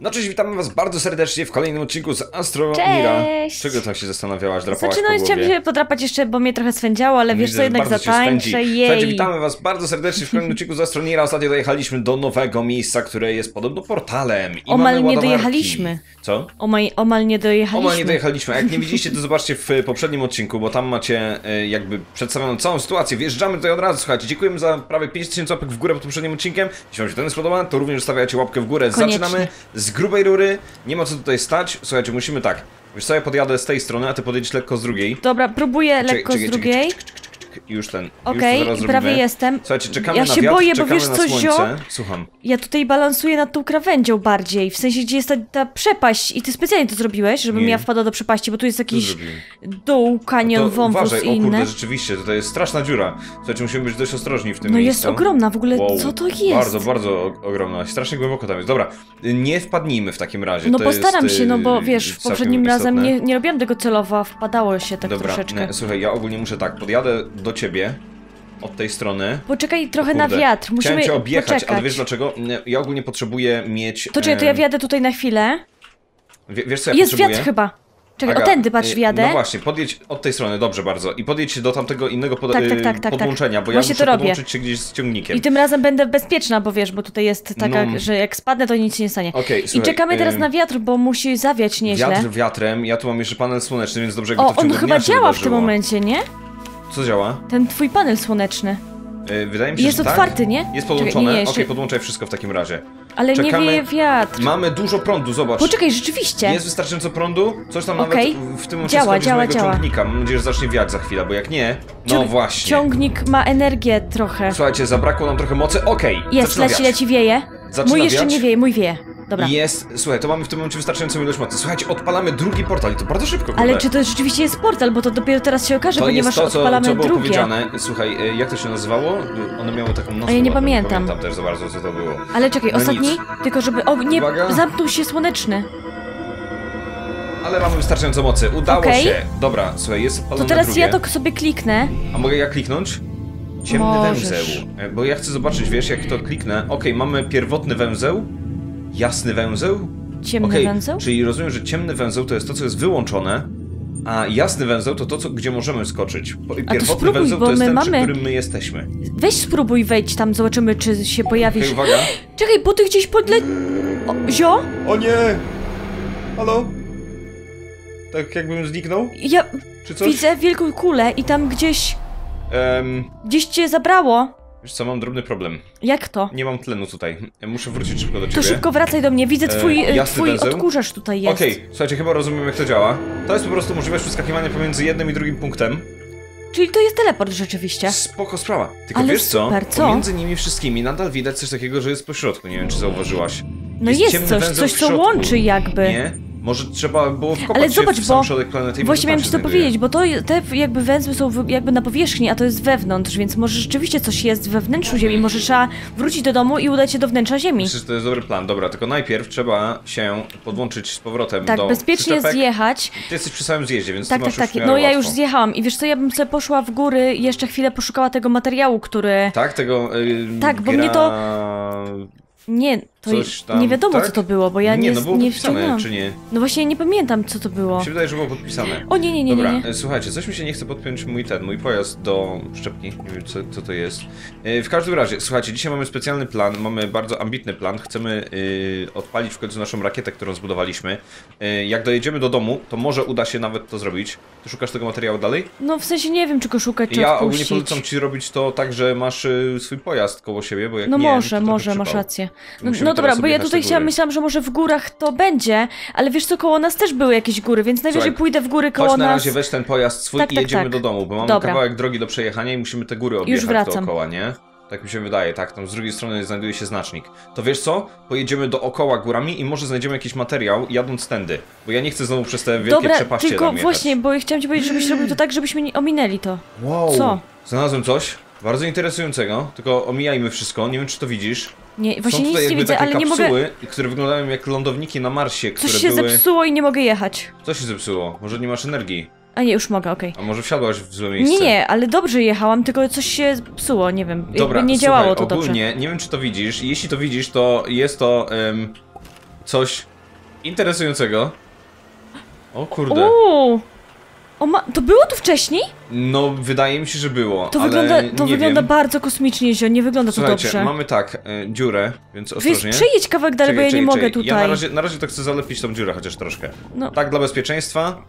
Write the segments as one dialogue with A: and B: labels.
A: No cześć, witamy was bardzo serdecznie w kolejnym odcinku z Astro Mira.
B: Cześć!
A: Czego tak się zastanawiałaś, drapałaś
B: Znaczy,
A: po
B: no
A: głowie?
B: chciałam się podrapać jeszcze, bo mnie trochę swędziało, ale wiesz
A: Widzę,
B: co,
A: że
B: jednak
A: bardzo spędzi.
B: zatańczę,
A: Słuchajcie,
B: jej.
A: witamy was bardzo serdecznie w kolejnym odcinku z Astronira. Ostatnio dojechaliśmy do nowego miejsca, które jest podobno portalem. I
B: Omal
A: mamy
B: nie
A: ładowarki.
B: dojechaliśmy.
A: Co?
B: Omal, omal nie dojechaliśmy.
A: Omal nie dojechaliśmy. A jak nie widzieliście, to zobaczcie w poprzednim odcinku, bo tam macie e, jakby przedstawioną całą sytuację. Wjeżdżamy tutaj od razu, słuchajcie. Dziękujemy za prawie 5000 łapek w górę pod poprzednim odcinkiem. Jeśli wam się ten spodobał, to również zostawiacie łapkę w górę.
B: Koniecznie.
A: Zaczynamy z grubej rury. Nie ma co tutaj stać. Słuchajcie, musimy tak. Wiesz co, ja podjadę z tej strony, a ty podjedziesz lekko z drugiej.
B: Dobra, próbuję lekko z drugiej.
A: czekaj, czekaj, czekaj, czekaj. Już ten.
B: Okej,
A: to
B: i prawie jestem.
A: Słuchajcie, czekamy
B: Ja
A: na
B: się
A: wiatr,
B: boję, bo wiesz co. Zio?
A: Słucham.
B: Ja tutaj balansuję nad tą krawędzią bardziej, w sensie gdzie jest ta, ta przepaść i ty specjalnie to zrobiłeś, żebym
A: Nie.
B: ja wpadła do przepaści, bo tu jest jakiś dół, kanion,
A: To
B: wąwóz i inne.
A: kurde, rzeczywiście, tutaj jest straszna dziura. Słuchajcie, musimy być dość ostrożni w tym
B: No
A: miejscu.
B: jest ogromna, w ogóle
A: Wow,
B: co to jest?
A: Bardzo, bardzo ogromna. Strasznie głęboko tam jest. Dobra, nie wpadnijmy w takim razie.
B: No
A: to
B: postaram
A: jest,
B: się, no bo
A: y,
B: wiesz, poprzednim razem nie, nie robiłam tego celowo, a wpadało się tak
A: Dobra,
B: troszeczkę.
A: nie, słuchaj, ja ogólnie muszę tak, podjadę do ciebie od tej strony.
B: Poczekaj trochę na wiatr, musimy
A: Chciałem cię objechać,
B: poczekać.
A: ale wiesz dlaczego? Ja ogólnie potrzebuję mieć...
B: To czekaj, to ja wjadę tutaj na chwilę.
A: wie- Wiesz co ja
B: jest
A: potrzebuję?
B: wiatr chyba. Czekaj,
A: Aga,
B: o tędy patrz,
A: y,
B: wjadę.
A: No właśnie, podjedź od tej strony, dobrze bardzo. I podjedź do tamtego innego pod,
B: Tak, tak,
A: y,
B: tak, tak,
A: podłączenia,
B: tak.
A: bo
B: Właśnie
A: ja muszę
B: to robię.
A: podłączyć się gdzieś z ciągnikiem.
B: I tym razem będę bezpieczna, bo wiesz, bo tutaj jest taka,
A: No.
B: że jak spadnę, to nic się nie stanie. I
A: słuchaj,
B: czekamy teraz
A: ym,
B: na wiatr, bo musi zawiać nieźle.
A: Wiatr wiatrem, ja tu mam jeszcze panel słoneczny, więc dobrze jakby
B: o,
A: to w
B: on
A: ciągu
B: chyba
A: dnia się
B: działa w tym momencie, nie?
A: Co działa?
B: Ten twój panel słoneczny.
A: Y, Wydaje mi się,
B: Jest
A: że tak.
B: otwarty, nie?
A: Jest
B: Czekaj,
A: podłączone?
B: nie,
A: Okej,
B: jeszcze-
A: podłączaj wszystko w takim razie.
B: Ale
A: Czekamy.
B: nie wieje wiatr.
A: Mamy dużo prądu, zobacz.
B: Poczekaj, rzeczywiście.
A: Jest wystarczająco prądu? Coś tam
B: Okej.
A: nawet w tym momencie
B: Działa, działa, działa.
A: ciągnika. Mam nadzieję, że zacznie wiać za chwilę, bo jak nie, no
B: Ciąg-
A: właśnie.
B: Ciągnik ma energię trochę.
A: Słuchajcie, zabrakło nam trochę mocy. Okej,
B: Jest,
A: zaczyna
B: leci,
A: wiać.
B: leci, wieje.
A: Zaczyna
B: Mój jeszcze
A: wiać.
B: nie wieje, mój wieje. Dobra.
A: Jest, słuchaj, to mamy w tym momencie wystarczającą ilość mocy. Słuchajcie, odpalamy drugi portal i to bardzo szybko, kurde.
B: Ale czy to rzeczywiście jest portal, bo to dopiero teraz się okaże,
A: to
B: ponieważ
A: jest to, co,
B: odpalamy
A: co było
B: drugie.
A: powiedziane. Słuchaj, y, jak to się nazywało? Y, One miały taką nazwę.
B: A ja nie
A: ładną,
B: pamiętam.
A: pamiętam też za bardzo, co to było.
B: Ale czekaj,
A: No
B: ostatni?
A: nic.
B: Tylko żeby. O, nie,
A: Uwaga.
B: zamknął się słoneczny.
A: Ale mamy wystarczająco mocy. Udało
B: Okej.
A: się. Dobra, słuchaj, jest
B: To teraz
A: drugie.
B: ja to sobie kliknę.
A: A mogę ja kliknąć? Ciemny
B: Możesz.
A: węzeł. E, Bo ja chcę zobaczyć, wiesz, jak to kliknę. Okej, mamy pierwotny węzeł. Jasny węzeł.
B: Ciemny
A: Okej,
B: węzeł?
A: czyli rozumiem, że ciemny węzeł to jest to, co jest wyłączone, a jasny węzeł to to, co, gdzie możemy skoczyć. Pierwotny
B: spróbuj,
A: węzeł
B: bo
A: to jest
B: my
A: ten, przy
B: mamy-
A: którym my jesteśmy.
B: Weź spróbuj wejść tam, zobaczymy, czy się pojawisz.
A: Okej, uwaga.
B: Czekaj, bo ty gdzieś podle... O, zio?
A: O nie! Halo? Tak jakbym zniknął,
B: Ja
A: czy coś?
B: widzę wielką kulę i tam gdzieś...
A: Em,
B: Gdzieś cię zabrało.
A: Wiesz co, mam drobny problem.
B: Jak to?
A: Nie mam tlenu tutaj. Muszę wrócić szybko do ciebie.
B: To szybko wracaj do mnie, widzę
A: E,
B: twój, e, twój odkurzacz tutaj jest.
A: Okej, słuchajcie, chyba rozumiem jak to działa. To jest po prostu możliwość przeskakiwania pomiędzy jednym i drugim punktem.
B: Czyli to jest teleport rzeczywiście.
A: Spoko sprawa. Tylko
B: Ale
A: wiesz co?
B: super, co?
A: Pomiędzy nimi wszystkimi nadal widać coś takiego, że jest pośrodku. Nie wiem, czy zauważyłaś.
B: No jest,
A: ciemny
B: coś, coś co
A: środku.
B: łączy jakby.
A: Nie? Może trzeba było wkopać
B: Ale
A: się
B: zobacz,
A: w sam
B: bo
A: środek planety i
B: Właśnie miałem ci
A: się
B: to
A: znajduje.
B: powiedzieć, bo to, te jakby węzły są jakby na powierzchni, a to jest wewnątrz, więc może rzeczywiście coś jest we wnętrzu Ziemi, może trzeba wrócić do domu i udać się do wnętrza Ziemi.
A: Myślę, że to jest dobry plan. Dobra, tylko najpierw trzeba się podłączyć z powrotem
B: Tak,
A: do
B: bezpiecznie
A: przyczepek.
B: zjechać.
A: Ty jesteś przy samym zjeździe, więc
B: Tak,
A: ty
B: tak,
A: masz
B: tak.
A: już w miarę
B: No ja już zjechałam i wiesz co, ja bym sobie poszła w góry i jeszcze chwilę poszukała tego materiału, który...
A: Tak, tego... Yy,
B: Tak, bo
A: gra...
B: mnie to- Nie, to
A: Coś tam,
B: nie wiadomo
A: tak?
B: co to było, bo ja nie,
A: nie, no było
B: nie
A: czy nie?
B: No właśnie nie pamiętam co to było.
A: Mi się wydaje, że było podpisane.
B: O nie, nie, nie,
A: Dobra,
B: nie. nie.
A: e, słuchajcie, coś mi się nie chce podpiąć mój ten, mój pojazd do szczepki. Nie wiem, co, co to jest. E, W każdym razie, słuchajcie, dzisiaj mamy specjalny plan, mamy bardzo ambitny plan. Chcemy y, odpalić w końcu naszą rakietę, którą zbudowaliśmy. E, jak dojedziemy do domu, to może uda się nawet to zrobić. Ty szukasz tego materiału dalej?
B: No w sensie nie wiem czy go szukać, czy
A: ja ogólnie
B: odpuścić.
A: polecam ci robić to tak, że masz swój pojazd koło siebie, bo jak
B: No
A: nie,
B: może,
A: to
B: może, masz rację. No, no dobra, bo ja tutaj chciałam, myślałam, że może w górach to będzie, ale wiesz co, koło nas też były jakieś góry, więc najwyżej
A: Słuchaj,
B: pójdę w góry koło
A: Chodź na
B: nas.
A: razie, weź ten pojazd swój
B: Tak,
A: i
B: tak,
A: jedziemy
B: tak.
A: do domu, bo mamy
B: Dobra.
A: kawałek drogi do przejechania i musimy te góry objechać
B: wracam.
A: dookoła, nie? Tak mi się wydaje, tak, tam z drugiej strony znajduje się znacznik. To wiesz co? Pojedziemy dookoła górami i może znajdziemy jakiś materiał jadąc tędy. Bo ja nie chcę znowu przez te wielkie
B: Dobra,
A: przepaście
B: tylko właśnie, bo ja chciałam ci powiedzieć, żebyś robił to tak, żebyśmy ominęli to.
A: Wow.
B: Co?
A: Znalazłem coś bardzo interesującego, tylko omijajmy wszystko, nie wiem czy to widzisz.
B: Nie, właśnie
A: Są tutaj
B: nic nie widzę,
A: takie
B: ale nie mogę...
A: kapsuły, które wyglądają jak lądowniki na Marsie, które
B: Coś się
A: były...
B: zepsuło i nie mogę jechać.
A: Co się zepsuło? Może nie masz energii?
B: A nie, już mogę, okej.
A: A może wsiadłaś w złe miejsce?
B: Nie, nie, ale dobrze jechałam, tylko coś się psuło, nie wiem.
A: Dobra,
B: jakby nie
A: słuchaj,
B: działało to dobrze.
A: ogólnie, nie wiem czy to widzisz, jeśli to widzisz, to jest to em, coś interesującego. O kurde.
B: Uuu! O ma... To było tu wcześniej?
A: No, wydaje mi się, że było,
B: To
A: ale
B: wygląda, to wygląda
A: wiem.
B: bardzo kosmicznie, Zio, nie wygląda to
A: Słuchajcie,
B: dobrze.
A: mamy tak, e, dziurę, więc
B: Wiesz,
A: ostrożnie.
B: przejedź kawałek dalej, bo ja nie mogę tutaj.
A: Ja na razie, na razie to chcę zalepić tą dziurę chociaż troszkę.
B: No.
A: Tak dla bezpieczeństwa,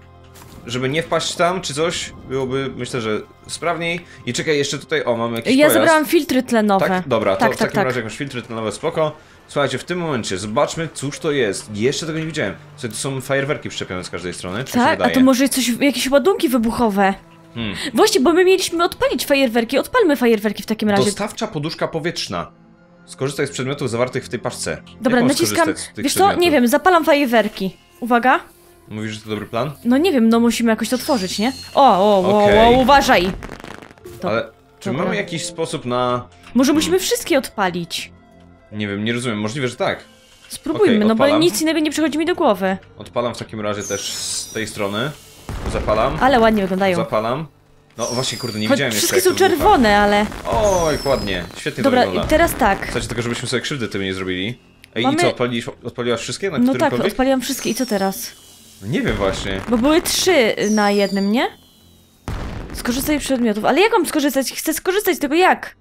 A: żeby nie wpaść tam czy coś, byłoby myślę, że sprawniej. I czekaj, jeszcze tutaj, o, mamy jakiś
B: Ja
A: pojazd.
B: zabrałam filtry tlenowe.
A: Tak? Dobra, to
B: tak,
A: w
B: tak,
A: takim
B: tak.
A: razie jakąś filtry tlenowe, spoko. Słuchajcie, w tym momencie zobaczmy, cóż to jest. Jeszcze tego nie widziałem. Słuchaj, tu są fajerwerki przyczepione z każdej strony,
B: Tak, a to może coś, jakieś ładunki wybuchowe.
A: Hmm.
B: Właśnie, bo my mieliśmy odpalić fajerwerki. Odpalmy fajerwerki w takim razie.
A: Dostawcza poduszka powietrzna. Skorzystaj z przedmiotów zawartych w tej paczce.
B: Dobra, naciskam. Wiesz co,
A: przedmiotów?
B: nie wiem, zapalam fajerwerki. Uwaga.
A: Mówisz, że to dobry plan?
B: No nie wiem, no musimy jakoś to tworzyć, nie? O, o, o,
A: Okej.
B: o uważaj. To-
A: Ale czy
B: dobra.
A: mamy jakiś sposób na...
B: Może musimy wszystkie odpalić.
A: Nie wiem, nie rozumiem, możliwe, że tak.
B: Spróbujmy,
A: Okej,
B: no bo nic innego nie przychodzi mi do głowy.
A: Odpalam w takim razie też z tej strony. Zapalam,
B: Ale ładnie wyglądają.
A: zapalam. No właśnie, kurde, nie
B: Choć
A: widziałem jeszcze
B: wszystkie są czerwone, ale...
A: Oj, ładnie, świetnie
B: Dobra,
A: to wygląda.
B: teraz tak.
A: Słuchajcie, tylko żebyśmy sobie krzywdy tym nie zrobili. Ej,
B: Mamy-
A: i co, odpalisz, odpaliłaś wszystkie na
B: No tak, odpaliłam wszystkie i co teraz?
A: No nie wiem właśnie.
B: Bo były trzy na jednym, nie? Skorzystaj z przedmiotów. Ale jak mam skorzystać? Chcę skorzystać z tego jak?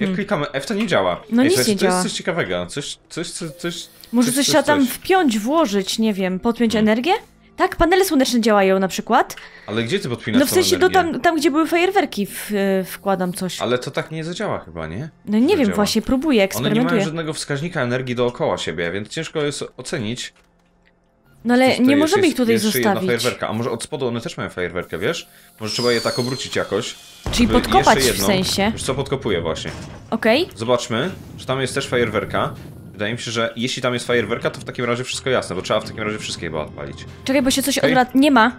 A: Jak klikamy F, to nie działa.
B: Hmm. No nic
A: słuchajcie,
B: nie
A: to
B: działa.
A: jest coś ciekawego. Coś, coś, coś, coś...
B: Może
A: coś,
B: trzeba tam wpiąć, włożyć, nie wiem, podpiąć energię? Tak, panele słoneczne działają na przykład.
A: Ale gdzie ty podpinasz
B: No w
A: tą
B: sensie do
A: energię?
B: tam, tam gdzie były fajerwerki w, y, wkładam coś.
A: Ale to tak nie zadziała chyba, nie?
B: No nie wiem,
A: zadziała.
B: właśnie próbuję,
A: One nie mają
B: eksperymentuję.
A: żadnego wskaźnika energii dookoła siebie, więc ciężko jest ocenić.
B: No ale nie
A: jest?
B: możemy
A: jest,
B: ich tutaj
A: jest jedna
B: zostawić.
A: fajerwerka. A może od spodu one też mają fajerwerkę, wiesz? Może trzeba je tak obrócić jakoś.
B: Czyli podkopać w sensie.
A: Wiesz co, podkopuję właśnie.
B: Okej?
A: Zobaczmy, że tam jest też fajerwerka. Wydaje mi się, że jeśli tam jest fajerwerka, to w takim razie wszystko jasne, bo trzeba w takim razie wszystkie chyba odpalić.
B: Czekaj, bo się coś
A: Okej.
B: odwraca. Nie ma.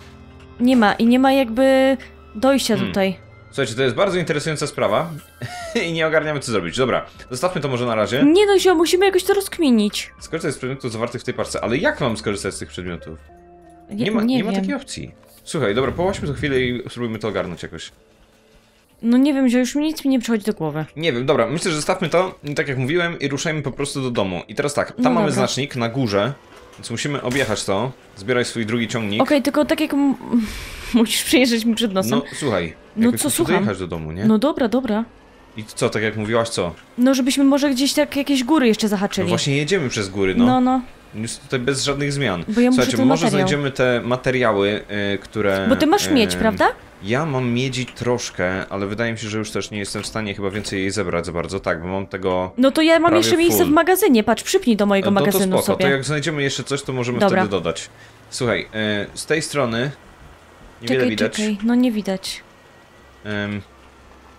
B: Nie ma i nie ma jakby dojścia
A: Hmm.
B: tutaj.
A: Słuchajcie, to jest bardzo interesująca sprawa i nie ogarniamy co zrobić. Dobra, zostawmy to może na razie.
B: Nie no, zio, musimy jakoś to rozkminić.
A: Skorzystaj z przedmiotów zawartych w tej parce, ale jak mam skorzystać z tych przedmiotów?
B: Nie,
A: Nie ma,
B: nie
A: nie ma
B: wiem.
A: takiej opcji. Słuchaj, dobra, połaśmy to chwilę i spróbujmy to ogarnąć jakoś.
B: No nie wiem, że już mi nic mi nie przychodzi do głowy.
A: Nie wiem, dobra, myślę, że zostawmy to, tak jak mówiłem, i ruszajmy po prostu do domu. I teraz tak, tam
B: No
A: mamy
B: dobra.
A: znacznik na górze, więc musimy objechać to. Zbieraj swój drugi ciągnik.
B: Okej, tylko tak jak musisz przyjeżdżać mi przed nosem.
A: No słuchaj,
B: No co, słucham?
A: dojechać do domu, nie?
B: No dobra, dobra.
A: I co, tak jak mówiłaś, co?
B: No żebyśmy może gdzieś tak jakieś góry jeszcze
A: No
B: zahaczyli.
A: właśnie jedziemy przez góry,
B: no.
A: no.
B: no.
A: Jest tutaj bez żadnych zmian.
B: Bo ja muszę
A: Słuchajcie,
B: ten
A: może
B: materiał.
A: znajdziemy te materiały, y, które...
B: Bo ty masz miedź,
A: y,
B: prawda?
A: Ja mam miedzi troszkę, ale wydaje mi się, że już też nie jestem w stanie chyba więcej jej zebrać za bardzo. Tak, bo mam tego...
B: No to ja mam jeszcze miejsce
A: full.
B: w magazynie. Patrz, przypnij do mojego
A: no to
B: magazynu
A: spoko,
B: sobie.
A: to jak znajdziemy jeszcze coś, to możemy
B: Dobra.
A: wtedy dodać. Słuchaj, y, z tej strony niewiele
B: czekaj,
A: widać.
B: czekaj. No nie widać.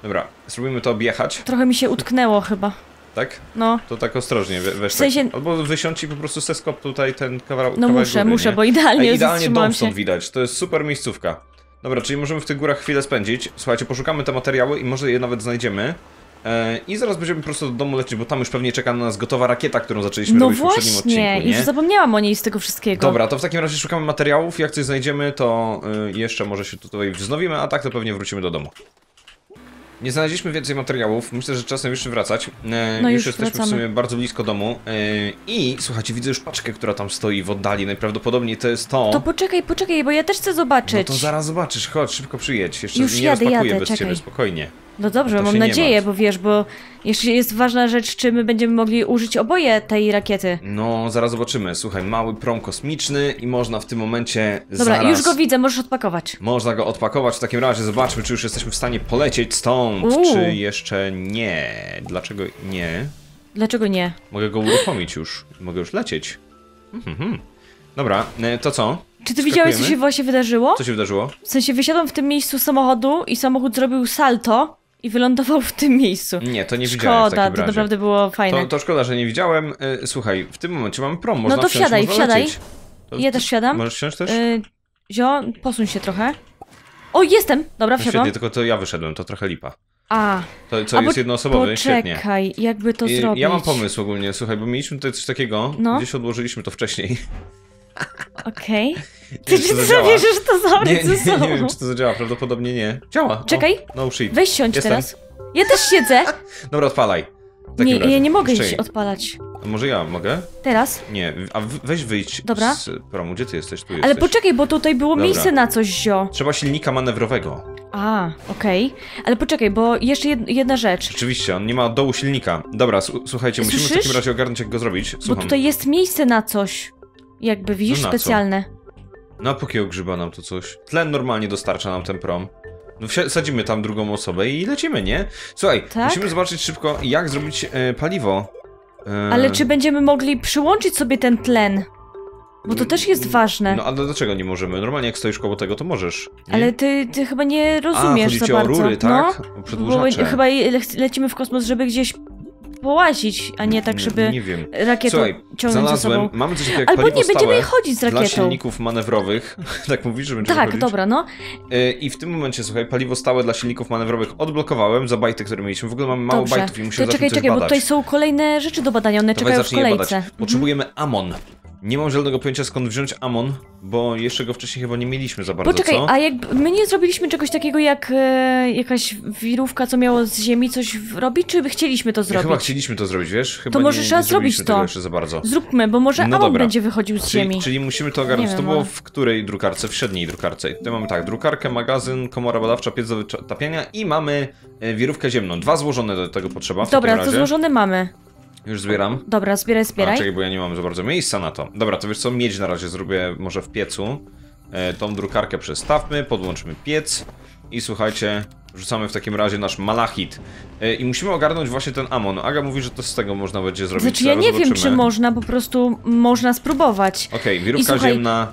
A: Dobra, spróbujmy to objechać,
B: Trochę mi się utknęło chyba.
A: tak?
B: No.
A: To tak ostrożnie, we, weź
B: W sensie-
A: tak. Albo wysiądź i po prostu seskop tutaj ten
B: No
A: kawałek
B: muszę,
A: góry,
B: muszę,
A: nie?
B: bo idealnie
A: Ej, idealnie dom stąd widać, to jest super miejscówka. Dobra, czyli możemy w tych górach chwilę spędzić. Słuchajcie, poszukamy te materiały i może je nawet znajdziemy. E, I zaraz będziemy po prostu do domu lecieć, bo tam już pewnie czeka na nas gotowa rakieta, którą zaczęliśmy
B: No
A: robić w poprzednim
B: właśnie,
A: odcinku,
B: już
A: nie?
B: zapomniałam o niej z tego wszystkiego.
A: Dobra, to w takim razie szukamy materiałów, jak coś znajdziemy, to y, jeszcze może się tutaj wznowimy, a tak to pewnie wrócimy do domu. Nie znaleźliśmy więcej materiałów, myślę, że czasem już wracać. E,
B: No
A: już
B: już
A: jesteśmy w
B: wracamy.
A: sumie bardzo blisko domu. E, I słuchajcie, widzę już paczkę, która tam stoi w oddali. Najprawdopodobniej to jest to.
B: To poczekaj, poczekaj, bo ja też chcę
A: no
B: zobaczyć.
A: to zaraz zobaczysz, chodź, szybko przyjedź. Jeszcze
B: Już
A: nie
B: jadę,
A: rozpakuję
B: jadę,
A: bez
B: czekaj.
A: ciebie, spokojnie.
B: No dobrze, mam nadzieję, bo wiesz, bo jeszcze jest ważna rzecz, czy my będziemy mogli użyć oboje tej rakiety.
A: No, zaraz zobaczymy. Słuchaj, mały prom kosmiczny i można w tym momencie
B: Dobra,
A: zaraz...
B: już go widzę, możesz odpakować.
A: Można go odpakować w takim razie, zobaczmy, czy już jesteśmy w stanie polecieć stąd,
B: Uuu.
A: czy jeszcze nie. Dlaczego nie?
B: Dlaczego nie?
A: Mogę go uruchomić już. Mogę już lecieć. Mhm. Dobra, e, to co?
B: Czy ty widziałeś, co się właśnie wydarzyło?
A: Co się wydarzyło?
B: W sensie wysiadłam w tym miejscu samochodu i samochód zrobił salto i wylądował w tym miejscu.
A: Nie, to nie widziałem w
B: Szkoda, to naprawdę było fajne.
A: To, to szkoda, że nie widziałem. E, Słuchaj, w tym momencie mamy prom, można
B: No to
A: wsiąść,
B: wsiadaj,
A: można
B: wsiadaj.
A: lecieć. To-
B: Ja też wsiadam.
A: Możesz wsiąść też?
B: Y, zio, posuń się trochę. O, jestem! Dobra,
A: No
B: wsiadłam.
A: świetnie, tylko to ja wyszedłem, to trochę lipa.
B: A,
A: To co
B: a
A: jest
B: bo-
A: jednoosobowy, świetnie.
B: poczekaj, jakby to
A: I-
B: zrobić.
A: Ja mam pomysł ogólnie, słuchaj, bo mieliśmy tutaj coś takiego,
B: No.
A: gdzieś odłożyliśmy to wcześniej.
B: Okej.
A: Nie
B: Ty, czy
A: to
B: zabierzesz to
A: Nie,
B: zabrać
A: nie, nie, nie wiem, czy to zadziała, prawdopodobnie nie. Działa.
B: Czekaj.
A: O, no shit.
B: Weź siądź
A: Jestem.
B: teraz. Ja też siedzę.
A: Dobra, odpalaj.
B: Nie,
A: razie.
B: ja nie mogę
A: jej.
B: odpalać.
A: A może ja mogę?
B: Teraz?
A: Nie, a weź wyjdź
B: Dobra.
A: z promu. Gdzie ty jesteś? Tu
B: Ale
A: jesteś.
B: poczekaj, bo tutaj było
A: Dobra.
B: miejsce na coś, zio.
A: Trzeba silnika manewrowego.
B: A, okej. Ale poczekaj, bo jeszcze jed jedna rzecz.
A: Rzeczywiście, on nie ma dołu silnika. Dobra, słuchajcie, musimy w
B: Słyszysz?
A: takim razie ogarnąć, jak go zrobić.
B: Bo
A: Słucham.
B: tutaj jest miejsce na coś. Jakby, widzisz,
A: No na co? No a póki ogrzyba nam to coś. Tlen normalnie dostarcza nam ten prom. No sadzimy tam drugą osobę i lecimy, nie? Słuchaj,
B: Tak?
A: musimy zobaczyć szybko, jak zrobić e, paliwo. E,
B: Ale czy będziemy mogli przyłączyć sobie ten tlen? Bo to też jest ważne.
A: No a dlaczego nie możemy? Normalnie jak stoisz koło tego, to możesz. Nie?
B: Ale ty, ty chyba nie rozumiesz
A: a,
B: za bardzo.
A: o rury, tak?
B: No, bo chyba le lecimy w kosmos, żeby gdzieś połazić, a nie tak, żeby
A: Nie wiem.
B: rakietą
A: Słuchaj,
B: ciągnąć za sobą.
A: znalazłem, mamy coś takiego jak
B: Albo nie będziemy chodzić z
A: dla
B: rakietą.
A: silników manewrowych. tak mówisz, że będziemy
B: Tak,
A: chodzić?
B: dobra, no.
A: E, I w tym momencie, słuchaj, paliwo stałe dla silników manewrowych odblokowałem za bajty, które mieliśmy. W ogóle mamy mało
B: Dobrze.
A: bajtów i musimy
B: to
A: zacząć
B: czekaj, czekaj, bo
A: badać.
B: tutaj są kolejne rzeczy do badania, one
A: Dawaj,
B: czekają w kolejce.
A: badać. Potrzebujemy amon. Nie mam zielonego pojęcia skąd wziąć amon, bo jeszcze go wcześniej chyba nie mieliśmy za bardzo,
B: Poczekaj,
A: co?
B: a jak my nie zrobiliśmy czegoś takiego jak e, jakaś wirówka, co miało z ziemi coś robić, czy chcieliśmy to
A: Ja
B: zrobić?
A: chyba chcieliśmy to zrobić, wiesz? Chyba
B: To może
A: nie,
B: trzeba
A: nie
B: zrobić to.
A: jeszcze za bardzo.
B: Zróbmy, bo może
A: No
B: Amon
A: dobra.
B: będzie wychodził z
A: Czyli,
B: ziemi.
A: czyli musimy to ogarnąć.
B: Nie
A: To
B: wiem,
A: było
B: ale-
A: w której drukarce? W średniej drukarce. I tutaj mamy tak, drukarkę, magazyn, komora badawcza, piec do wytapiania i mamy e, wirówkę ziemną. Dwa złożone do tego potrzeba
B: Dobra, to złożone mamy.
A: Już zbieram.
B: Dobra, zbieraj,
A: A,
B: zbieraj.
A: czekaj, bo ja nie mam za bardzo miejsca na to. Dobra, to wiesz co, miedź na razie zrobię może w piecu. E, tą drukarkę przestawmy, podłączymy piec i słuchajcie, rzucamy w takim razie nasz malachit. E, I musimy ogarnąć właśnie ten amon. Aga mówi, że to z tego można będzie zrobić.
B: Znaczy ja nie wiem, czy
A: zobaczymy.
B: można, po prostu można spróbować.
A: Okej, wirówka
B: I słuchaj-
A: ziemna.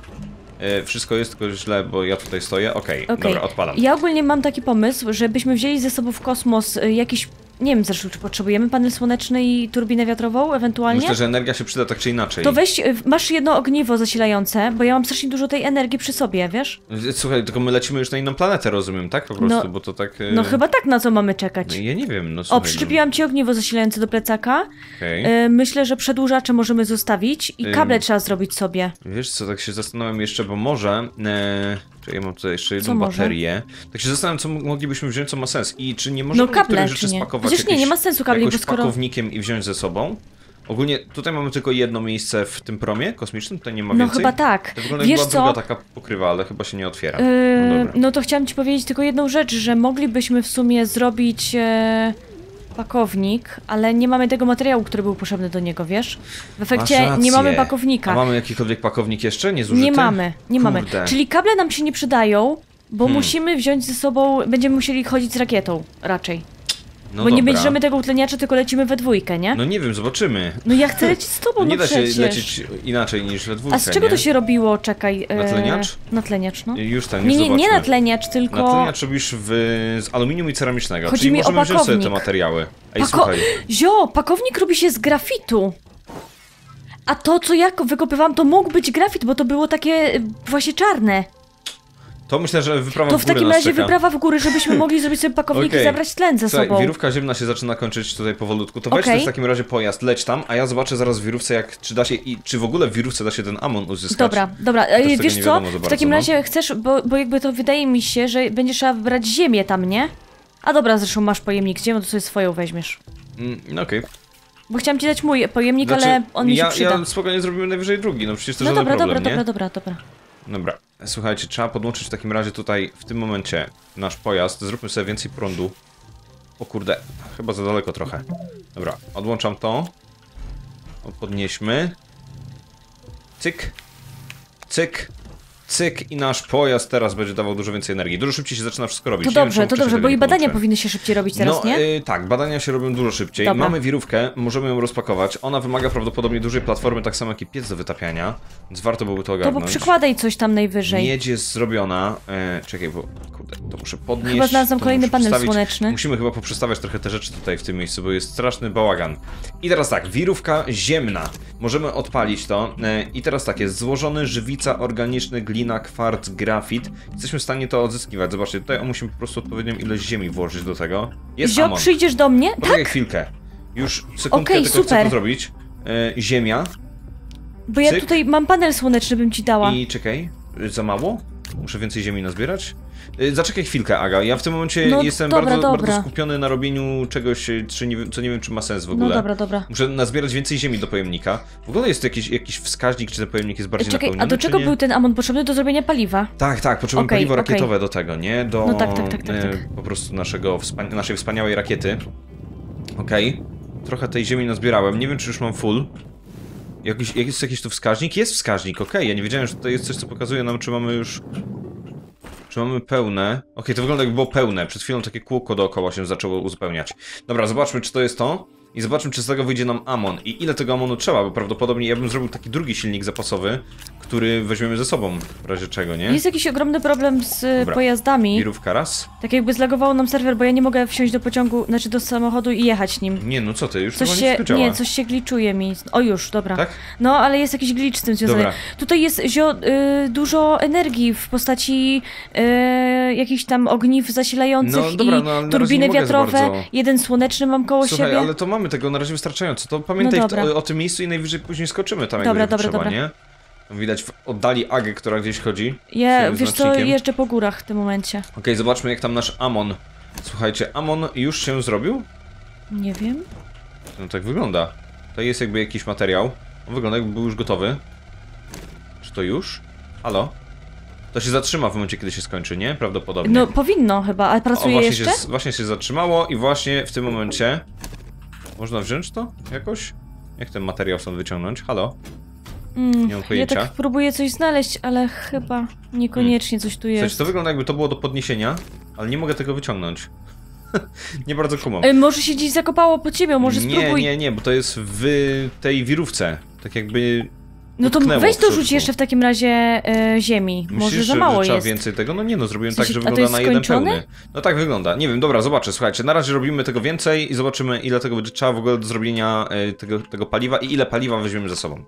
A: E, wszystko jest tylko źle, bo ja tutaj stoję. Okej,
B: Okej.
A: dobra, odpalam.
B: Ja ogólnie mam taki pomysł, żebyśmy wzięli ze sobą w kosmos y, jakiś. Nie wiem zresztą, czy potrzebujemy panel słoneczny i turbinę wiatrową ewentualnie.
A: Myślę, że energia się przyda tak czy inaczej.
B: To weź, y, masz jedno ogniwo zasilające, bo ja mam strasznie dużo tej energii przy sobie, wiesz?
A: Słuchaj, tylko my lecimy już na inną planetę, rozumiem, tak? Po prostu,
B: No-
A: bo to tak... e,
B: No chyba tak, na co mamy czekać.
A: no, ja nie wiem, no słuchaj.
B: O, przyczepiłam ci ogniwo zasilające do plecaka.
A: No, okej.
B: Y, Myślę, że przedłużacze możemy zostawić i
A: Ym.
B: kable trzeba zrobić sobie.
A: Wiesz co, tak się zastanawiam jeszcze, bo może... E, czy ja mam tutaj jeszcze jedną
B: może?
A: baterię. Tak się zastanawiam, co moglibyśmy wziąć, co ma sens. I czy nie możemy
B: No kable,
A: rzeczy
B: nie?
A: spakować
B: Przecież nie,
A: jakieś,
B: nie ma sensu kabli,
A: jakoś
B: skoro-
A: pakownikiem i wziąć ze sobą? Ogólnie tutaj mamy tylko jedno miejsce w tym promie kosmicznym, tutaj nie ma
B: No
A: więcej.
B: chyba tak.
A: To wygląda
B: Wiesz
A: była
B: co?
A: druga taka pokrywa, ale chyba się nie otwiera.
B: Yy,
A: No
B: no to chciałam ci powiedzieć tylko jedną rzecz, że moglibyśmy w sumie zrobić e, pakownik, ale nie mamy tego materiału, który był potrzebny do niego, wiesz? W efekcie nie mamy pakownika.
A: A mamy jakikolwiek pakownik jeszcze?
B: Nie mamy, nie mamy.
A: Kurde.
B: Czyli kable nam się nie przydają, bo
A: Hmm.
B: musimy wziąć ze sobą, będziemy musieli chodzić z rakietą raczej.
A: No
B: bo nie
A: dobra.
B: bierzemy tego utleniacza, tylko lecimy we dwójkę, nie? No,
A: No nie wiem, zobaczymy.
B: ja chcę lecieć z tobą,
A: No nie
B: no
A: da się
B: przecież.
A: lecieć inaczej niż we dwójkę,
B: A z czego
A: nie?
B: to się robiło? Czekaj. e,
A: Natleniacz?
B: Natleniacz, no.
A: Już
B: Nie,
A: już
B: nie, nie
A: zobaczmy.
B: natleniacz, tylko...
A: Natleniacz robisz w, z aluminium i ceramicznego,
B: Chodzi
A: czyli
B: mi o
A: możemy wziąć sobie te materiały. Ej,
B: Pako-
A: słuchaj,
B: Zio, pakownik robi się z grafitu. A to, co ja wykopywałam, to mógł być grafit, bo to było takie y, właśnie czarne.
A: To myślę, że wyprawa
B: To
A: w
B: w takim razie
A: czeka.
B: wyprawa w górę, żebyśmy mogli zrobić sobie pakownik
A: Okej.
B: i zabrać tlen ze
A: Słuchaj,
B: sobą.
A: wirówka ziemna się zaczyna kończyć tutaj powolutku. To weź też w takim razie pojazd, leć tam, a ja zobaczę zaraz w wirówce, jak, czy da się, i czy w ogóle w wirówce da się ten amon uzyskać.
B: Dobra, dobra.
A: Też
B: E, Wiesz co? w takim
A: no.
B: razie chcesz, bo, bo jakby to wydaje mi się, że będzie trzeba brać ziemię tam, nie? A dobra, zresztą masz pojemnik z ziemią, to sobie swoją weźmiesz.
A: Mm, no okej.
B: Bo chciałam ci dać mój pojemnik,
A: Znaczy,
B: ale on mi
A: ja,
B: się przyda.
A: Ja spokojnie zrobimy najwyżej drugi, no przecież to
B: no dobra,
A: problem,
B: dobra,
A: nie?
B: dobra, dobra, dobra.
A: Dobra, słuchajcie, trzeba podłączyć w takim razie tutaj, w tym momencie, nasz pojazd. Zróbmy sobie więcej prądu. O kurde, chyba za daleko trochę. Dobra, odłączam to. Podnieśmy. Cyk. Cyk. Cyk i nasz pojazd teraz będzie dawał dużo więcej energii. Dużo szybciej się zaczyna wszystko robić.
B: To
A: Nie wiem,
B: dobrze,
A: czemu
B: to dobrze, bo i badania powinny się szybciej robić teraz,
A: no,
B: nie?
A: y, tak, badania się robią dużo szybciej.
B: Dobra.
A: Mamy wirówkę, możemy ją rozpakować. Ona wymaga prawdopodobnie dużej platformy, tak samo jak i piec do wytapiania, więc warto byłoby to ogarnąć.
B: bo przykładaj coś tam najwyżej.
A: Miedź jest zrobiona. E, czekaj, bo kurde, to muszę podnieść.
B: Chyba znalazłam kolejny panel słoneczny.
A: Musimy chyba poprzestawiać trochę te rzeczy tutaj w tym miejscu, bo jest straszny bałagan. I teraz tak, wirówka ziemna. Możemy odpalić to. E, I teraz tak, jest złożony żywica, organiczny, glina, kwarc, grafit. Jesteśmy w stanie to odzyskiwać. Zobaczcie, tutaj musimy po prostu odpowiednią ilość ziemi włożyć do tego. Jest
B: Zio,
A: amon.
B: przyjdziesz do mnie?
A: Poczekaj chwilkę. Już sekundkę
B: Okej,
A: tylko chcę
B: super.
A: to zrobić. E, ziemia.
B: Bo ja
A: Cyk.
B: tutaj mam panel słoneczny, bym ci dała.
A: I czekaj, za mało? Muszę więcej ziemi nazbierać. Y, Zaczekaj chwilkę, Aga. Ja w tym momencie
B: No,
A: jestem
B: dobra,
A: bardzo,
B: dobra.
A: bardzo skupiony na robieniu czegoś, y, czy nie, co nie wiem, czy ma sens w
B: No
A: ogóle.
B: dobra, dobra.
A: Muszę nazbierać więcej ziemi do pojemnika. W ogóle jest to jakiś, jakiś wskaźnik, czy ten pojemnik jest bardziej
B: Czekaj,
A: napełniony,
B: a do czego był ten amon potrzebny? Do zrobienia paliwa.
A: Tak, tak, potrzebujemy
B: Okej,
A: paliwo
B: okej.
A: rakietowe do tego, nie? Do
B: No tak, tak, tak, tak,
A: e,
B: tak.
A: po prostu naszego, naszej wspaniałej rakiety. Okej. Trochę tej ziemi nazbierałem. Nie wiem, czy już mam full. Jakiś, jest jakiś tu wskaźnik? Jest wskaźnik, okej. Ja nie wiedziałem, że to jest coś, co pokazuje nam, czy mamy już... Czy mamy pełne? Okej, to wygląda jakby było pełne. Przed chwilą takie kółko dookoła się zaczęło uzupełniać. Dobra, zobaczmy, czy to jest to. I zobaczmy, czy z tego wyjdzie nam Amon. I ile tego Amonu trzeba, bo prawdopodobnie ja bym zrobił taki drugi silnik zapasowy, który weźmiemy ze sobą, w razie czego, nie?
B: Jest jakiś ogromny problem z y,
A: Dobra.
B: pojazdami.
A: Wirówka raz.
B: Tak jakby zlagowało nam serwer, bo ja nie mogę wsiąść do pociągu, znaczy do samochodu i jechać nim.
A: Nie, no co ty, już
B: Coś się,
A: działa.
B: nie, coś się gliczuje mi. O już, dobra.
A: Tak?
B: No, ale jest jakiś glitch z tym związany.
A: Dobra.
B: Tutaj jest zio, y, dużo energii w postaci y, jakichś tam ogniw zasilających
A: No dobra,
B: i
A: no, razie
B: turbiny
A: nie
B: wiatrowe. Jeden słoneczny mam koło
A: Słuchaj,
B: siebie.
A: ale to mamy tego na razie wystarczająco. To pamiętaj
B: No
A: o, o tym miejscu i najwyżej później skoczymy tam, jak
B: Dobra,
A: potrzeba,
B: dobra.
A: nie? Widać w oddali Agę, która gdzieś chodzi.
B: Ja, wiesz co, jeżdżę po górach w tym momencie.
A: Okej, zobaczmy jak tam nasz Amon. Słuchajcie, Amon już się zrobił?
B: Nie wiem.
A: No tak wygląda. To jest jakby jakiś materiał. On wygląda jakby był już gotowy. Czy to już? Halo? To się zatrzyma w momencie, kiedy się skończy, nie? Prawdopodobnie.
B: No powinno chyba, ale
A: O,
B: pracuje
A: właśnie
B: jeszcze?
A: Się, właśnie się zatrzymało i właśnie w tym momencie... Można wziąć to jakoś? Jak ten materiał stąd wyciągnąć? Halo?
B: Mm,
A: nie mam
B: ja
A: pojęcia.
B: tak próbuję coś znaleźć, ale chyba niekoniecznie coś tu
A: Słuchajcie,
B: jest.
A: to wygląda jakby to było do podniesienia, ale nie mogę tego wyciągnąć. nie bardzo kumam.
B: Ej, może się gdzieś zakopało pod ciebie, może
A: nie,
B: spróbuj.
A: nie, nie, bo to jest w tej wirówce. Tak jakby...
B: no to weź
A: w
B: to rzuć
A: środku.
B: jeszcze w takim razie e, ziemi.
A: Myślisz,
B: może za mało
A: że trzeba
B: jest.
A: więcej tego? No nie no, zrobiłem
B: W sensie,
A: tak, że wygląda na jeden
B: skończone?
A: pełny. No tak wygląda. Nie wiem, dobra, zobaczę, słuchajcie, na razie robimy tego więcej i zobaczymy ile tego będzie trzeba w ogóle do zrobienia e, tego, tego paliwa i ile paliwa weźmiemy ze sobą.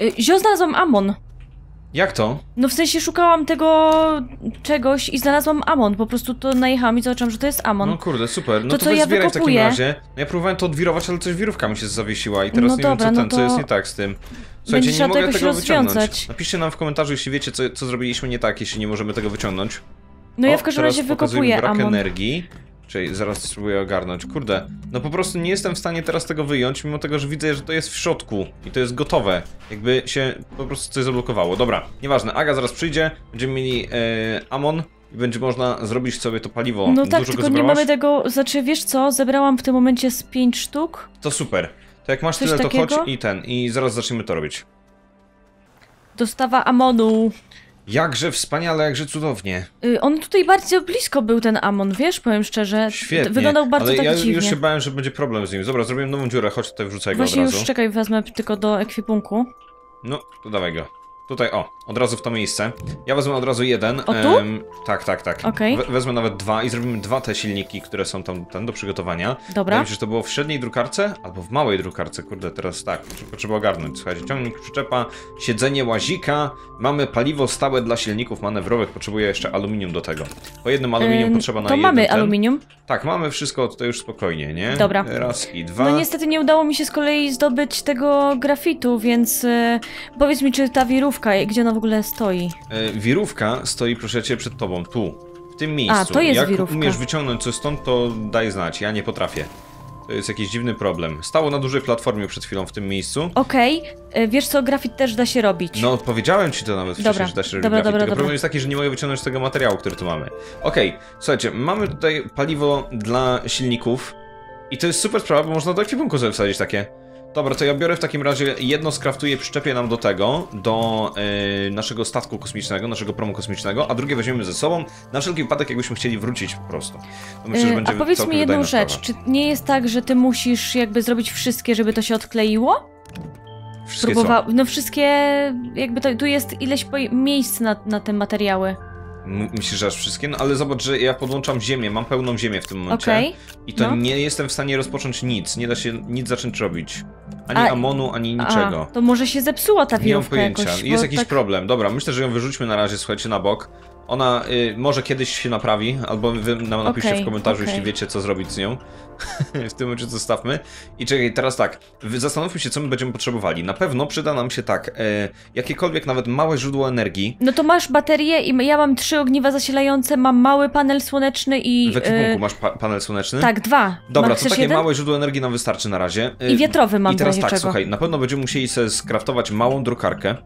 B: E, Zio znalazłam Amon.
A: Jak to?
B: No w sensie szukałam tego czegoś i znalazłam Amon. Po prostu to najechałam i zobaczyłam, że to jest Amon.
A: No kurde, super. No
B: To
A: to,
B: co ja
A: zbieraj w takim
B: wykopuję?
A: razie. No ja próbowałem to odwirować, ale coś wirówka mi się zawiesiła i teraz
B: No
A: nie
B: dobra,
A: wiem co
B: no
A: ten, co
B: to
A: jest nie tak z tym. Słuchajcie,
B: będzie
A: nie mogę tego wyciągnąć.
B: rozwiązać.
A: Napiszcie nam w komentarzu, jeśli wiecie, co, co zrobiliśmy nie tak, jeśli nie możemy tego wyciągnąć.
B: no ja
A: O,
B: w każdym razie wykopuję
A: brak
B: Amon.
A: energii. Czyli zaraz spróbuję ogarnąć. Kurde, no po prostu nie jestem w stanie teraz tego wyjąć, mimo tego, że widzę, że to jest w środku i to jest gotowe. Jakby się po prostu coś zablokowało. Dobra, nieważne. Aga zaraz przyjdzie, będziemy mieli e, Amon i będzie można zrobić sobie to paliwo.
B: No tak,
A: Dużo go
B: tylko nie
A: zebrałaś?
B: mamy tego, znaczy wiesz co, zebrałam w tym momencie z pięć sztuk.
A: To super. To jak masz
B: Coś
A: tyle, to
B: takiego?
A: chodź i ten. I zaraz zaczniemy to robić.
B: Dostawa Amonu.
A: Jakże wspaniale, jakże cudownie.
B: Y, On tutaj bardzo blisko był ten Amon, wiesz, powiem szczerze.
A: Świetnie.
B: Wyglądał bardzo
A: Ale
B: tak
A: ja
B: dziwnie.
A: już się bałem, że będzie problem z nim. Dobra, zrobiłem nową dziurę, chodź tutaj wrzucaj go od
B: Właśnie
A: razu.
B: już czekaj, wezmę tylko do ekwipunku.
A: No, to dawaj go. Tutaj, o, od razu w to miejsce. Ja wezmę od razu jeden.
B: O, tu?
A: em, tak, tak, tak.
B: Okej.
A: We, wezmę nawet dwa i zrobimy dwa te silniki, które są tam, tam do przygotowania.
B: Dobra.
A: Się, że to było w średniej drukarce albo w małej drukarce. Kurde, teraz tak, trzeba, trzeba ogarnąć. Słuchajcie, ciągnik, przyczepa, siedzenie łazika, mamy paliwo stałe dla silników manewrowych, potrzebuję jeszcze aluminium do tego. Po jednym aluminium
B: Ym,
A: potrzeba na
B: To
A: jeden
B: mamy
A: ten.
B: aluminium.
A: Tak, mamy wszystko tutaj już spokojnie, nie?
B: Dobra.
A: Raz i dwa.
B: No niestety nie udało mi się z kolei zdobyć tego grafitu, więc y, powiedz mi, czy ta wirówka, gdzie ona w ogóle stoi?
A: E, wirówka stoi, proszę cię, przed tobą, tu, w tym miejscu.
B: to jest
A: Jak
B: wirówka.
A: umiesz wyciągnąć coś stąd, to daj znać, ja nie potrafię. To jest jakiś dziwny problem. Stało na dużej platformie przed chwilą w tym miejscu.
B: Okej, y, wiesz co, grafit też da się robić.
A: No, powiedziałem ci to nawet
B: Dobra,
A: wcześniej, że da się robić
B: dobra, dobra,
A: tylko
B: dobra.
A: problem jest taki, że nie mogę wyciągnąć tego materiału, który tu mamy. Okej, słuchajcie, mamy tutaj paliwo dla silników i to jest super sprawa, bo można do ekwipunku sobie wsadzić takie. Dobra, to ja biorę w takim razie jedno skraftuję, przyczepię nam do tego, do yy, naszego statku kosmicznego, naszego promu kosmicznego, a drugie weźmiemy ze sobą, na wszelki wypadek jakbyśmy chcieli wrócić po prostu. To myślę, że będzie
B: A powiedz mi jedną rzecz,
A: sprawa.
B: czy nie jest tak, że ty musisz jakby zrobić wszystkie, żeby to się odkleiło?
A: Wszystkie?
B: Próbowa- No wszystkie, jakby to, tu jest ileś miejsc na, na te materiały.
A: Myślisz, że aż wszystkie? No ale zobacz, że ja podłączam ziemię, mam pełną ziemię w tym momencie.
B: Okej.
A: I to
B: no.
A: nie jestem w stanie rozpocząć nic, nie da się nic zacząć robić. Ani
B: A-
A: amonu, ani niczego.
B: A, to może się zepsuła ta
A: nie mam
B: wirówka
A: pojęcia.
B: jakoś.
A: Jest jakiś
B: tak...
A: problem. Dobra, myślę, że ją wyrzućmy na razie, słuchajcie, na bok. Ona y, może kiedyś się naprawi, albo wy nam napiszcie
B: Okej,
A: w komentarzu,
B: okej.
A: jeśli wiecie, co zrobić z nią. w tym momencie zostawmy. I czekaj, teraz tak, zastanówmy się, co my będziemy potrzebowali. Na pewno przyda nam się tak, e, jakiekolwiek nawet małe źródło energii.
B: No to masz baterię i ja mam trzy ogniwa zasilające, mam mały panel słoneczny i...
A: W ekwipunku
B: e,
A: masz pa panel słoneczny?
B: tak, dwa.
A: Dobra, to takie
B: jeden?
A: małe źródło energii nam wystarczy na razie. Y,
B: I wiatrowy mam
A: I teraz tak,
B: czego.
A: słuchaj, na pewno będziemy musieli sobie skraftować małą drukarkę.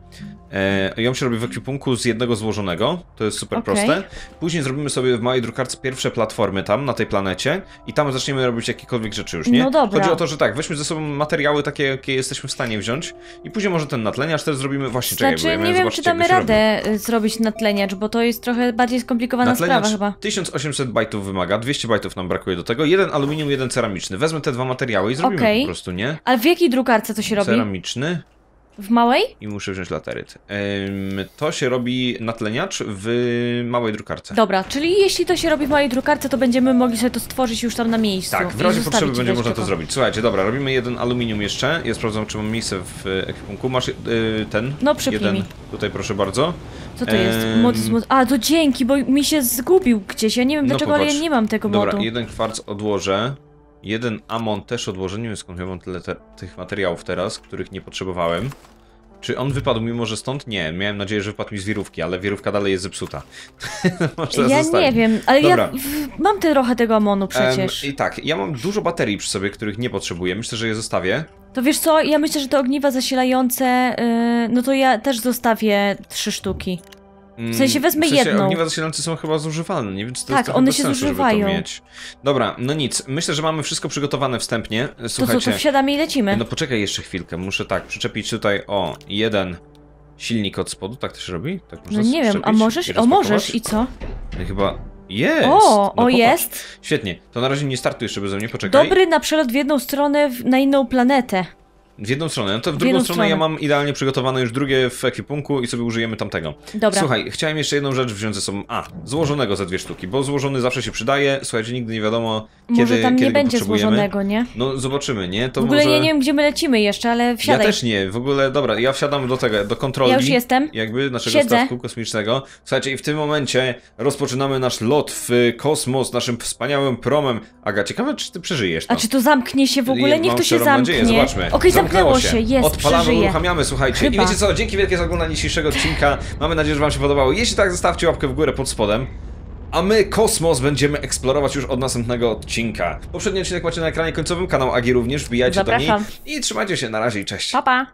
A: E, ją się robi w ekwipunku z jednego złożonego, to jest super
B: Okej.
A: proste. Później zrobimy sobie w małej drukarce pierwsze platformy tam, na tej planecie i tam zaczniemy robić jakiekolwiek rzeczy już, nie?
B: No dobra.
A: Chodzi o to, że tak, weźmy ze sobą materiały takie, jakie jesteśmy w stanie wziąć i później może ten natleniacz też zrobimy, właśnie, czekaj, bo ja
B: Znaczy,
A: miałem
B: nie wiem, czy damy
A: robi.
B: radę y, zrobić natleniacz, bo to jest trochę bardziej skomplikowana sprawa
A: Natleniacz
B: chyba.
A: 1800 bajtów wymaga, 200 bajtów nam brakuje do tego, jeden aluminium, jeden ceramiczny. Wezmę te dwa materiały i zrobimy
B: Okej.
A: po prostu, nie?
B: Ale w jakiej drukarce to się robi?
A: Ceramiczny
B: W małej?
A: i muszę wziąć lateryt. Ym, to się robi natleniacz w małej drukarce.
B: Dobra, czyli jeśli to się robi w małej drukarce, to będziemy mogli sobie to stworzyć już tam na miejscu.
A: Tak, w razie potrzeby będzie można to zrobić. Słuchajcie, dobra, robimy jeden aluminium jeszcze. Ja sprawdzam, czy mam miejsce w ekwipunku. Masz yy, ten?
B: No, przypnij
A: jeden.
B: mi.
A: Tutaj proszę bardzo.
B: Co to jest? Mod, mod... A, to dzięki, bo mi się zgubił gdzieś. Ja nie wiem
A: No
B: dlaczego, ale ja
A: popatrz.
B: nie mam tego
A: Dobra,
B: modu.
A: jeden kwarc odłożę. Jeden amon też odłożę. Nie wiem skąd ja mam tyle te, tych materiałów teraz, których nie potrzebowałem. Czy on wypadł mimo, że stąd? Nie, miałem nadzieję, że wypadł mi z wirówki, ale wirówka dalej jest zepsuta.
B: Ja
A: zostawić.
B: nie wiem, ale
A: Dobra.
B: ja mam trochę tego amonu przecież.
A: Em, I tak, ja mam dużo baterii przy sobie, których nie potrzebuję. Myślę, że je zostawię.
B: To wiesz co, ja myślę, że te ogniwa zasilające, yy, no to ja też zostawię trzy sztuki. W sensie wezmę
A: w sensie
B: jedną.
A: Ogniwa zasilające są chyba zużywalne, nie wiem, czy to
B: Tak,
A: jest
B: one się
A: sensu,
B: zużywają.
A: Żeby to mieć. Dobra, no nic, myślę, że mamy wszystko przygotowane wstępnie.
B: To co,
A: Słuchajcie,
B: to wsiadamy i lecimy.
A: no poczekaj jeszcze chwilkę, muszę tak, przyczepić tutaj, o, jeden silnik od spodu, tak to się robi? Tak
B: No nie wiem, a możesz?
A: i
B: O, możesz i co?
A: No Chyba jest!
B: O,
A: no
B: o
A: popatrz.
B: jest.
A: Świetnie, to na razie nie startuj jeszcze beze mnie, poczekaj.
B: Dobry na przelot w jedną stronę, w, na inną planetę.
A: W jedną stronę, no to w
B: W
A: drugą
B: jedną
A: stronę, ja
B: stronę.
A: mam idealnie przygotowane już drugie w ekwipunku i sobie użyjemy tamtego.
B: Dobra.
A: Słuchaj, chciałem jeszcze jedną rzecz wziąć ze sobą. A, złożonego za dwie sztuki, bo złożony zawsze się przydaje. Słuchajcie, nigdy nie wiadomo, kiedy,
B: Może tam
A: kiedy
B: nie będzie złożonego, nie?
A: No zobaczymy, nie? To
B: W ogóle
A: może...
B: ja nie wiem, gdzie my lecimy jeszcze, ale
A: Ja
B: wsiadaj.
A: też nie, w ogóle, dobra, ja wsiadam do tego, do kontroli.
B: Ja już jestem.
A: Jakby naszego
B: Siedzę.
A: statku kosmicznego. Słuchajcie, i w tym momencie rozpoczynamy nasz lot w kosmos naszym wspaniałym promem. Aga, ciekawe, czy ty przeżyjesz to?
B: A czy to zamknie się w ogóle?
A: Ja
B: Niech to się zamknie.
A: Nadzieję. Zobaczmy.
B: Okej, zamknęło się, jest,
A: Odpalamy,
B: przeżyje.
A: uruchamiamy, słuchajcie. I
B: Chyba.
A: wiecie co, dzięki wielkie za oglądanie dzisiejszego odcinka. Mamy nadzieję, że wam się podobało. Jeśli tak, zostawcie łapkę w górę pod spodem. A my kosmos będziemy eksplorować już od następnego odcinka. Poprzedni odcinek macie na ekranie końcowym, kanał Agi również, wbijajcie do
B: Zapraszam.
A: niej. I trzymajcie się, na razie i cześć.
B: Pa, pa.